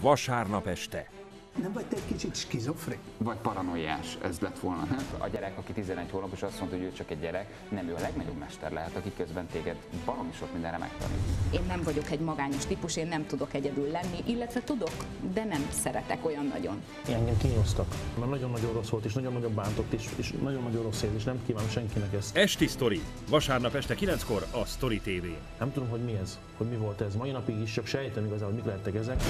Vasárnap este. Nem vagy te egy kicsit skizofrén? Vagy paranoiás, ez lett volna. nem? A gyerek, aki 11 hónapos, azt mondta, hogy ő csak egy gyerek, nem ő a legnagyobb mester lehet, aki közben téged valami sok mindenre megtanít. Én nem vagyok egy magányos típus, én nem tudok egyedül lenni, illetve tudok, de nem szeretek olyan nagyon. Engem kínoztak, mert nagyon-nagyon rossz volt, és nagyon-nagyon bántott, és, és nagyon-nagyon rossz érzés, nem kívánom senkinek ezt. Esti Story. Vasárnap este 9-kor a Story TV. Nem tudom, hogy mi ez, hogy mi volt ez. Mai napig is csak sejtem igazán, hogy mik lehettek ezek.